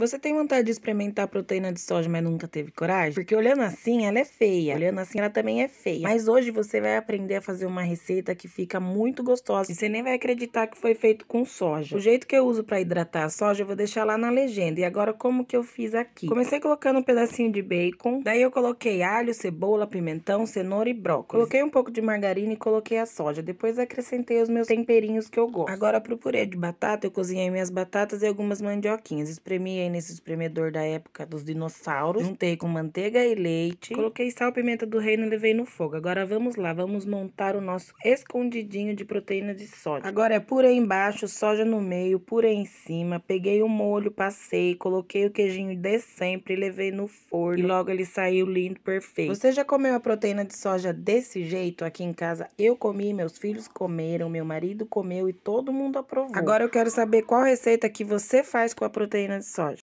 Você tem vontade de experimentar proteína de soja, mas nunca teve coragem? Porque olhando assim, ela é feia. Olhando assim, ela também é feia. Mas hoje você vai aprender a fazer uma receita que fica muito gostosa. E você nem vai acreditar que foi feito com soja. O jeito que eu uso para hidratar a soja, eu vou deixar lá na legenda. E agora, como que eu fiz aqui? Comecei colocando um pedacinho de bacon. Daí eu coloquei alho, cebola, pimentão, cenoura e brócolis. Coloquei um pouco de margarina e coloquei a soja. Depois acrescentei os meus temperinhos que eu gosto. Agora, pro purê de batata, eu cozinhei minhas batatas e algumas mandioquinhas. Espremi nesse espremedor da época dos dinossauros. Juntei com manteiga e leite. Coloquei sal, pimenta do reino e levei no fogo. Agora vamos lá, vamos montar o nosso escondidinho de proteína de soja. Agora é purê embaixo, soja no meio, purê em cima. Peguei o molho, passei, coloquei o queijinho de sempre e levei no forno. E logo ele saiu lindo, perfeito. Você já comeu a proteína de soja desse jeito aqui em casa? Eu comi, meus filhos comeram, meu marido comeu e todo mundo aprovou. Agora eu quero saber qual receita que você faz com a proteína de soja.